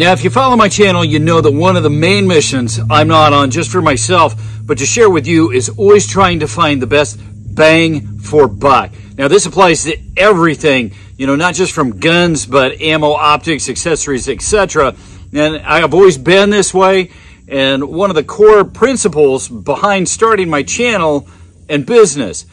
Now, if you follow my channel, you know that one of the main missions I'm not on just for myself, but to share with you is always trying to find the best bang for buck. Now, this applies to everything, you know, not just from guns, but ammo, optics, accessories, etc. And I've always been this way. And one of the core principles behind starting my channel and business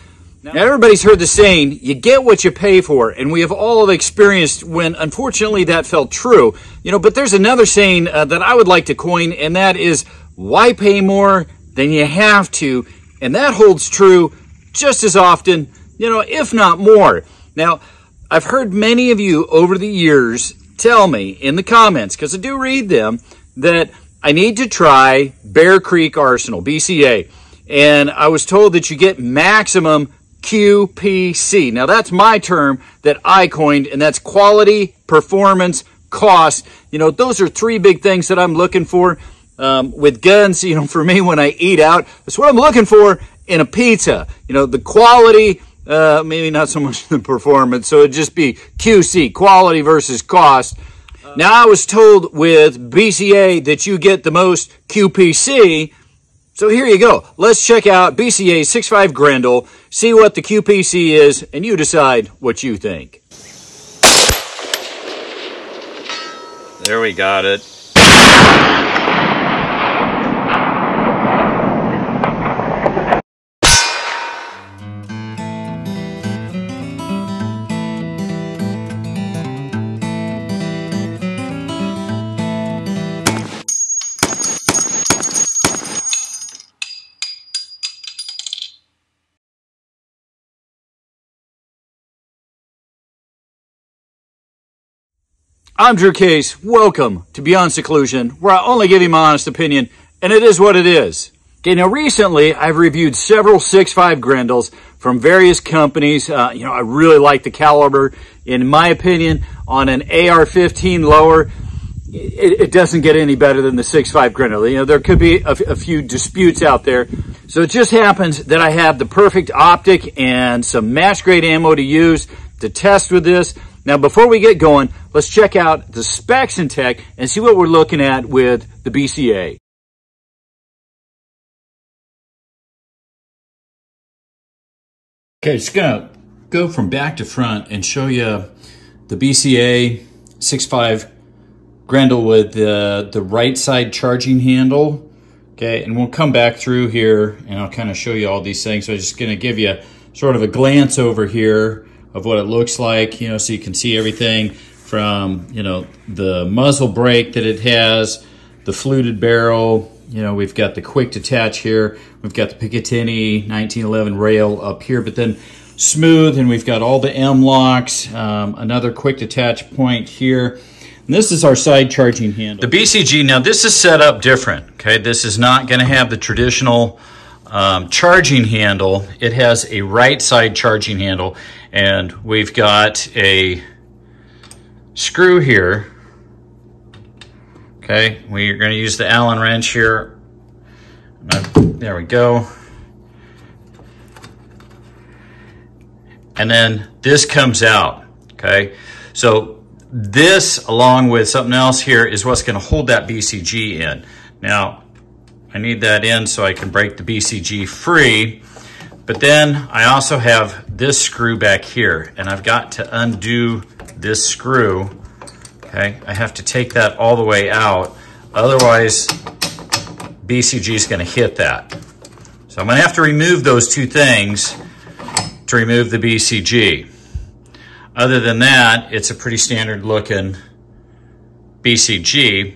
now, everybody's heard the saying, you get what you pay for, and we have all experienced when, unfortunately, that felt true. You know, but there's another saying uh, that I would like to coin, and that is, why pay more than you have to? And that holds true just as often, you know, if not more. Now, I've heard many of you over the years tell me in the comments, because I do read them, that I need to try Bear Creek Arsenal, BCA. And I was told that you get maximum QPC. Now that's my term that I coined, and that's quality, performance, cost. You know, those are three big things that I'm looking for. Um, with guns, you know, for me, when I eat out, that's what I'm looking for in a pizza. You know, the quality, uh, maybe not so much the performance. So it'd just be QC, quality versus cost. Now, I was told with BCA that you get the most QPC, so here you go. Let's check out BCA 65 Grendel, see what the QPC is, and you decide what you think. There we got it. I'm Drew Case. Welcome to Beyond Seclusion, where I only give you my honest opinion, and it is what it is. Okay, now recently I've reviewed several 6.5 Grendels from various companies. Uh, you know, I really like the caliber. In my opinion, on an AR-15 lower, it, it, doesn't get any better than the 6.5 Grendel. You know, there could be a, a few disputes out there. So it just happens that I have the perfect optic and some match grade ammo to use to test with this. Now, before we get going, let's check out the specs and tech and see what we're looking at with the BCA. Okay, just gonna go from back to front and show you the BCA 6.5 Grendel with the, the right side charging handle. Okay, and we'll come back through here and I'll kind of show you all these things. So I'm just gonna give you sort of a glance over here of what it looks like, you know, so you can see everything from, you know, the muzzle brake that it has, the fluted barrel, you know, we've got the quick detach here, we've got the Picatinny 1911 rail up here, but then smooth, and we've got all the M-LOKs, um, another quick detach point here. And this is our side charging handle. The BCG, now this is set up different, okay? This is not gonna have the traditional um, charging handle. It has a right side charging handle and we've got a screw here. Okay, we're going to use the Allen wrench here. There we go. And then this comes out, okay? So this, along with something else here, is what's going to hold that BCG in. Now, I need that in so I can break the BCG free. But then I also have this screw back here and I've got to undo this screw. Okay, I have to take that all the way out. Otherwise, BCG is gonna hit that. So I'm gonna have to remove those two things to remove the BCG. Other than that, it's a pretty standard looking BCG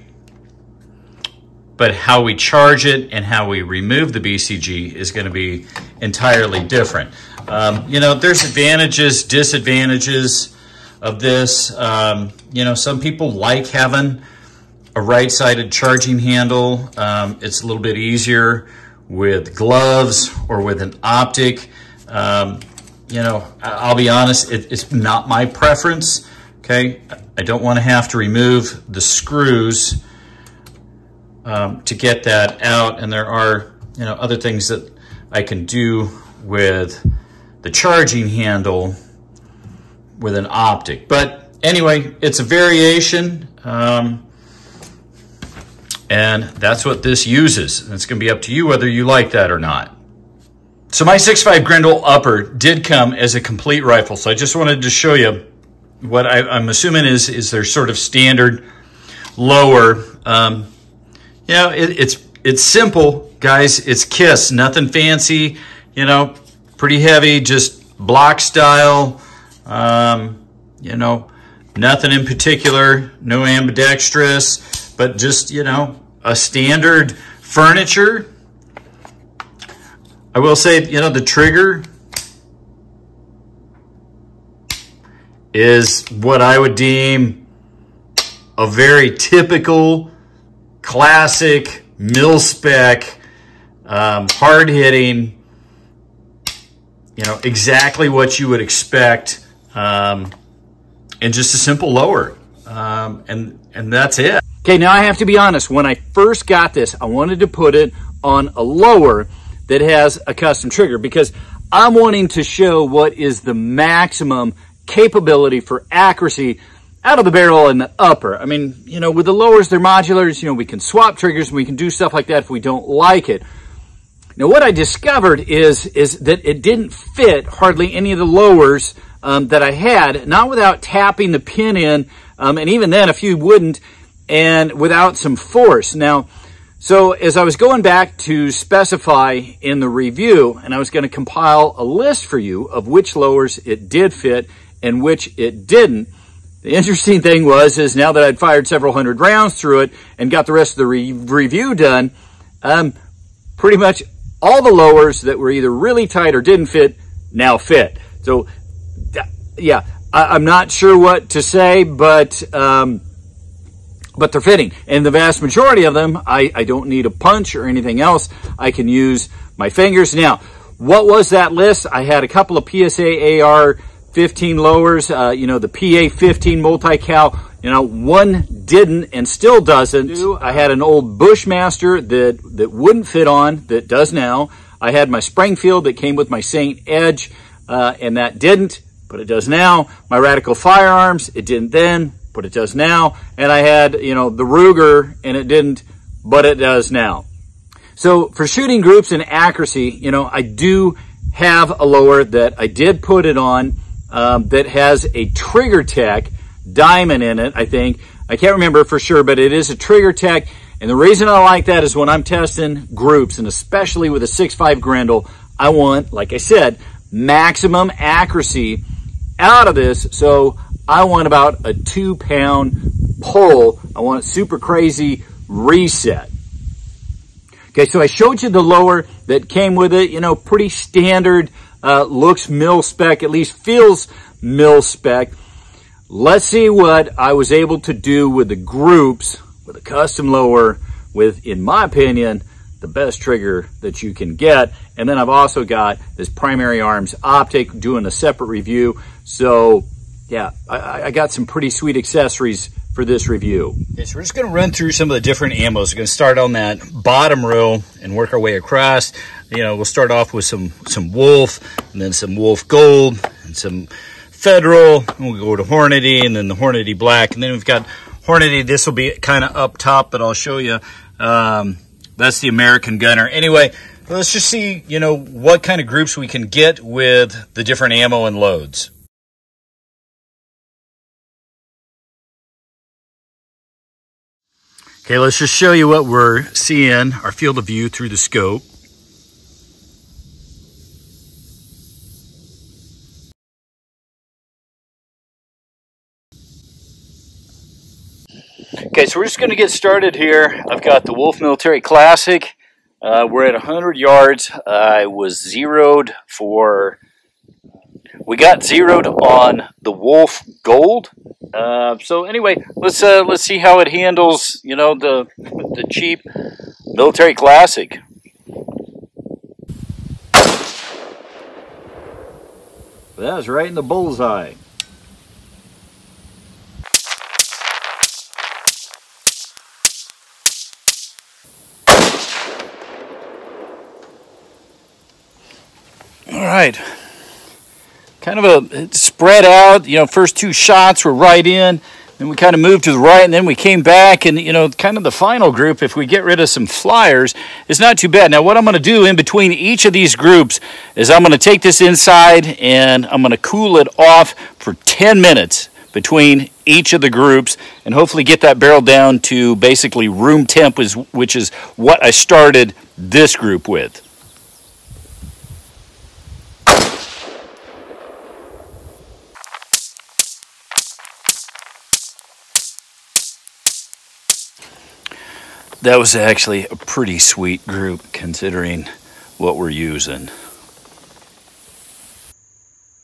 but how we charge it and how we remove the BCG is going to be entirely different. Um, you know, there's advantages, disadvantages of this. Um, you know, some people like having a right-sided charging handle. Um, it's a little bit easier with gloves or with an optic. Um, you know, I'll be honest, it, it's not my preference, okay? I don't want to have to remove the screws um, to get that out. And there are, you know, other things that I can do with the charging handle with an optic. But anyway, it's a variation. Um, And that's what this uses. And It's going to be up to you whether you like that or not. So my 6.5 Grendel upper did come as a complete rifle. So I just wanted to show you what I, am assuming is, is their sort of standard lower. Um, you know, it, it's, it's simple, guys. It's KISS, nothing fancy, you know, pretty heavy, just block style. Um, you know, nothing in particular, no ambidextrous, but just, you know, a standard furniture I will say, you know, the trigger is what I would deem a very typical, classic, mil-spec, um, hard-hitting, you know, exactly what you would expect, um, and just a simple lower. Um, and, and that's it. Okay, now I have to be honest. When I first got this, I wanted to put it on a lower that has a custom trigger because I'm wanting to show what is the maximum capability for accuracy out of the barrel and the upper. I mean, you know, with the lowers, they're modulars, you know, we can swap triggers and we can do stuff like that if we don't like it. Now, what I discovered is, is that it didn't fit hardly any of the lowers um, that I had, not without tapping the pin in, um, and even then, a few wouldn't, and without some force. Now, so as I was going back to specify in the review, and I was going to compile a list for you of which lowers it did fit and which it didn't, the interesting thing was, is now that I'd fired several hundred rounds through it and got the rest of the re review done, um, pretty much all the lowers that were either really tight or didn't fit now fit. So, yeah, I, am not sure what to say, but um, but they're fitting. And the vast majority of them, I, I don't need a punch or anything else. I can use my fingers. Now, what was that list? I had a couple of PSA AR 15 lowers, uh, you know, the PA 15 multi-cal, you know, one didn't and still doesn't. I had an old Bushmaster that, that wouldn't fit on, that does now. I had my Springfield that came with my Saint Edge, uh, and that didn't, but it does now. My Radical Firearms, it didn't then, but it does now. And I had, you know, the Ruger and it didn't, but it does now. So for shooting groups and accuracy, you know, I do have a lower that I did put it on um, that has a Trigger Tech diamond in it, I think. I can't remember for sure, but it is a Trigger Tech. And the reason I like that is when I'm testing groups, and especially with a 6.5 Grendel, I want, like I said, maximum accuracy out of this. So I want about a two pound pull. I want super crazy reset. Okay, so I showed you the lower that came with it, you know, pretty standard, uh, looks mil spec, at least feels mil spec. Let's see what I was able to do with the groups, with a custom lower, with, in my opinion, the best trigger that you can get. And then I've also got this primary arms optic doing a separate review. So yeah, I, I, got some pretty sweet accessories for this review. Okay, so we're just going to run through some of the different ammos. We're going to start on that bottom row and work our way across. You know, we'll start off with some, some Wolf, and then some Wolf Gold, and some Federal, and we'll go to Hornady, and then the Hornady Black, and then we've got Hornady. This will be kind of up top, but I'll show you. Um, that's the American Gunner. Anyway, let's just see, you know, what kind of groups we can get with the different ammo and loads. Okay, let's just show you what we're seeing, our field of view through the scope. Okay, so we're just going to get started here. I've got the Wolf Military Classic. Uh, we're at 100 yards. I was zeroed for we got zeroed on the Wolf Gold. Uh, so anyway, let's uh, let's see how it handles, you know, the the cheap military classic. That was right in the bullseye. Right kind of a spread out. You know, first two shots were right in. Then we kind of moved to the right, and then we came back, and you know, kind of the final group, if we get rid of some flyers, is not too bad. Now, what I'm going to do in between each of these groups is I'm going to take this inside, and I'm going to cool it off for 10 minutes between each of the groups and hopefully get that barrel down to basically room temp, which is what I started this group with. That was actually a pretty sweet group considering what we're using.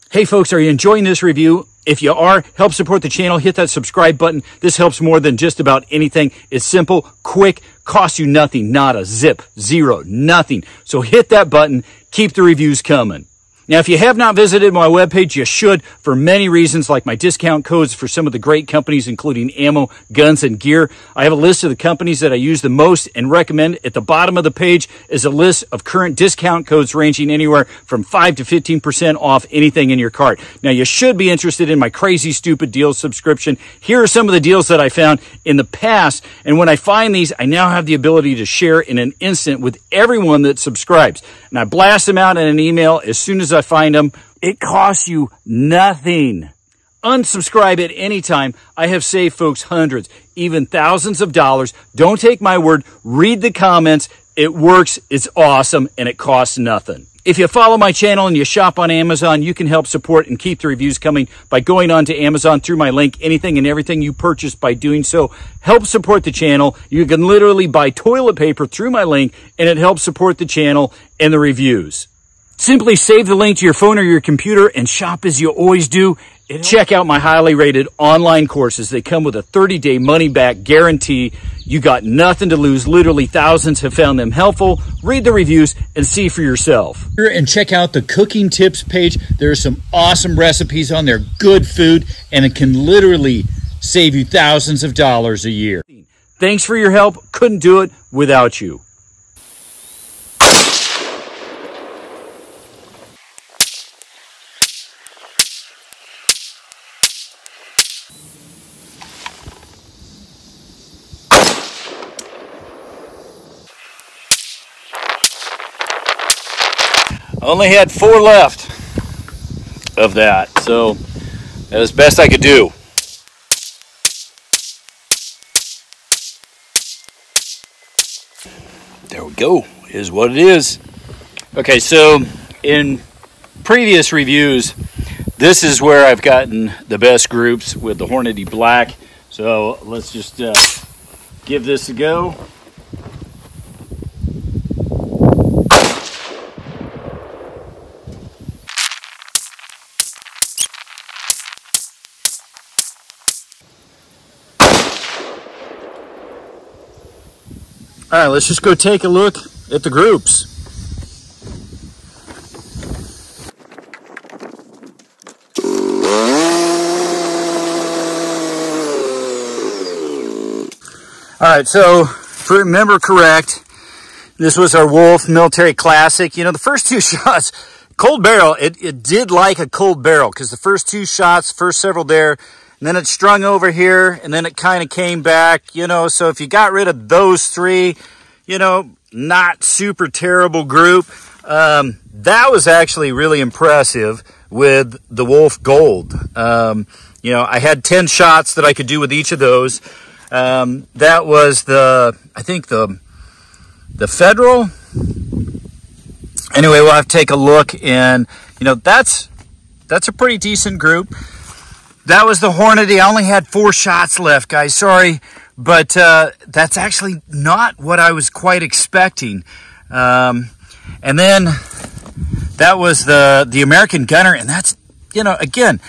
Hey folks, are you enjoying this review? If you are, help support the channel. Hit that subscribe button. This helps more than just about anything. It's simple, quick, costs you nothing, not a zip, zero, nothing. So hit that button. Keep the reviews coming. Now, if you have not visited my webpage, you should for many reasons, like my discount codes for some of the great companies, including ammo, guns, and gear. I have a list of the companies that I use the most and recommend. At the bottom of the page is a list of current discount codes ranging anywhere from 5 to 15% off anything in your cart. Now, you should be interested in my crazy stupid deals subscription. Here are some of the deals that I found in the past. And when I find these, I now have the ability to share in an instant with everyone that subscribes. And I blast them out in an email as soon as I find them. It costs you nothing. Unsubscribe at any time. I have saved folks hundreds, even thousands of dollars. Don't take my word. Read the comments. It works. It's awesome and it costs nothing. If you follow my channel and you shop on Amazon, you can help support and keep the reviews coming by going on to Amazon through my link. Anything and everything you purchase by doing so help support the channel. You can literally buy toilet paper through my link and it helps support the channel and the reviews. Simply save the link to your phone or your computer and shop as you always do. Check out my highly rated online courses. They come with a 30 day money back guarantee. You got nothing to lose. Literally thousands have found them helpful. Read the reviews and see for yourself. And check out the cooking tips page. There are some awesome recipes on there, good food, and it can literally save you thousands of dollars a year. Thanks for your help. Couldn't do it without you. Only had four left of that, so that was best I could do. There we go, is what it is. Okay, so in previous reviews, this is where I've gotten the best groups with the Hornady Black. So let's just uh, give this a go. All right, let's just go take a look at the groups. All right, so if I remember correct, this was our Wolf Military Classic. You know, the first two shots, cold barrel, it, it did like a cold barrel because the first two shots, first several there, and then it strung over here, and then it kind of came back, you know. So if you got rid of those three, you know, not super terrible group. Um, that was actually really impressive with the Wolf Gold. Um, you know, I had 10 shots that I could do with each of those. Um, that was the, I think the, the Federal. Anyway, we'll have to take a look and, you know, that's, that's a pretty decent group. That was the Hornady. I only had four shots left, guys. Sorry, but uh, that's actually not what I was quite expecting. Um, and then that was the the American Gunner, and that's you know again,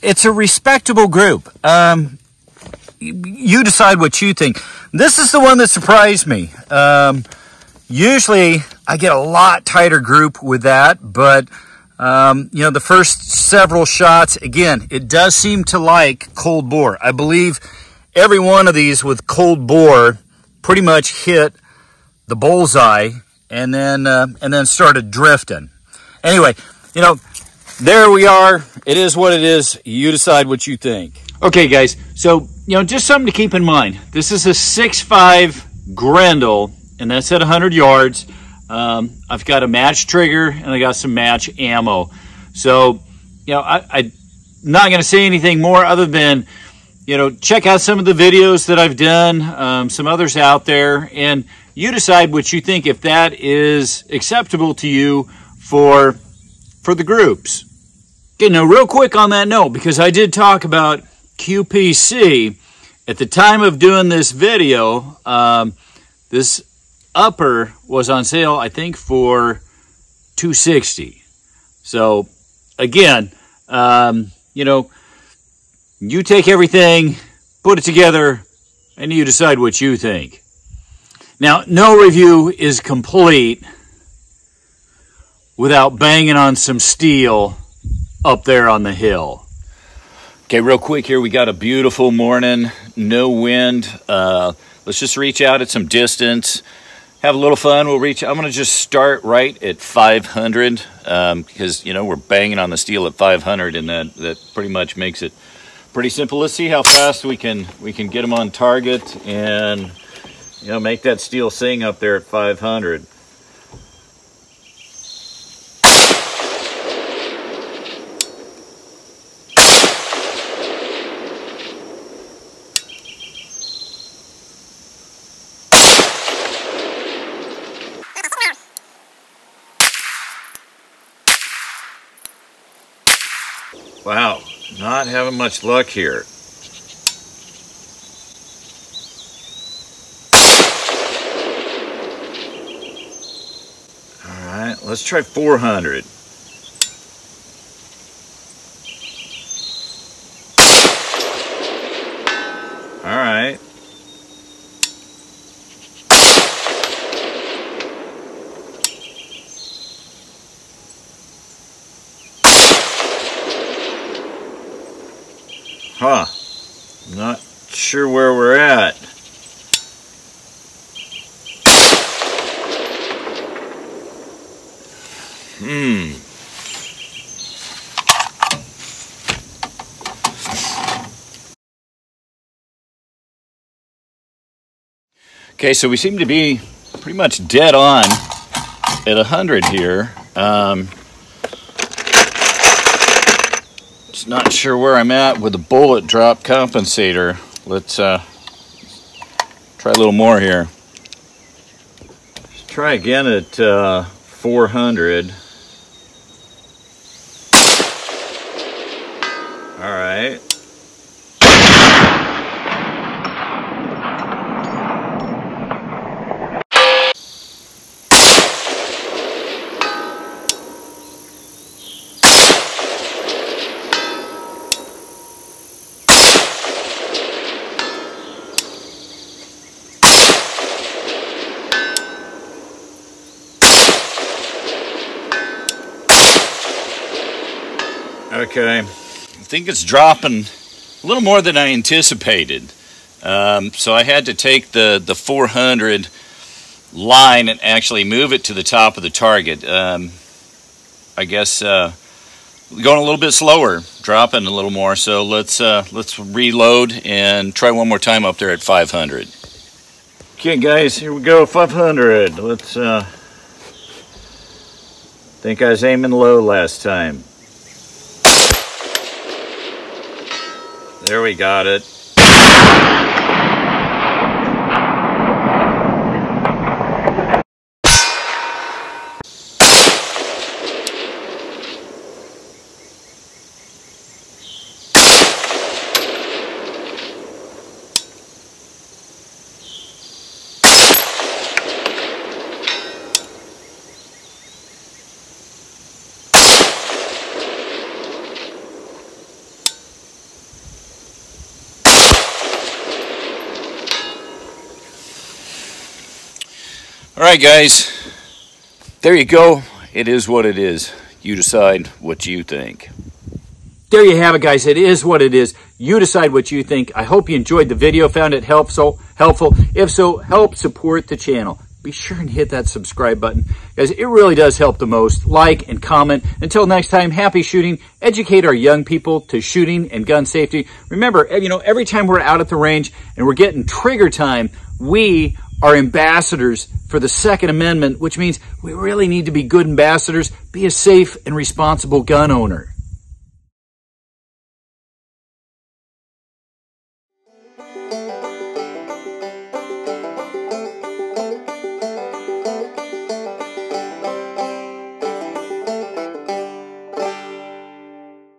it's a respectable group. Um, you decide what you think. This is the one that surprised me. Um, usually, I get a lot tighter group with that, but um, you know, the first several shots, again, it does seem to like cold bore. I believe every one of these with cold bore pretty much hit the bullseye and then, uh, and then started drifting. Anyway, you know, there we are. It is what it is. You decide what you think. Okay, guys, so, you know, just something to keep in mind. This is a 6.5 Grendel, and that's at 100 yards. Um, I've got a match trigger, and I got some match ammo. So, you know, I, I'm not going to say anything more other than, you know, check out some of the videos that I've done, um, some others out there, and you decide what you think if that is acceptable to you for for the groups. Okay, now real quick on that note, because I did talk about QPC at the time of doing this video. Um, this upper was on sale, I think, for 260. So again, um, you know, you take everything, put it together, and you decide what you think. Now, no review is complete without banging on some steel up there on the hill. Okay, real quick here, we got a beautiful morning, no wind. Uh, let's just reach out at some distance, have a little fun. We'll reach, I'm gonna just start right at 500 um, because, you know, we're banging on the steel at 500 and that, that pretty much makes it pretty simple. Let's see how fast we can, we can get them on target and, you know, make that steel sing up there at 500. Wow, not having much luck here. All right, let's try 400. All right. Huh. Not sure where we're at. Hmm. Okay, so we seem to be pretty much dead on at 100 here. Um, just not sure where I'm at with the bullet drop compensator. Let's uh, try a little more here. Let's try again at uh, 400. All right. Okay, I think it's dropping a little more than I anticipated. Um, so I had to take the, the 400 line and actually move it to the top of the target. Um, I guess uh, going a little bit slower, dropping a little more. So let's uh, let's reload and try one more time up there at 500. Okay, guys, here we go, 500. Let's. Uh, think I was aiming low last time. There we got it. All right, guys, there you go. It is what it is. You decide what you think. There you have it, guys. It is what it is. You decide what you think. I hope you enjoyed the video, found it helpful. helpful. If so, help support the channel. Be sure and hit that subscribe button. Guys, it really does help the most. Like and comment. Until next time, happy shooting. Educate our young people to shooting and gun safety. Remember, you know, every time we're out at the range and we're getting trigger time, we are ambassadors for the Second Amendment, which means we really need to be good ambassadors, be a safe and responsible gun owner.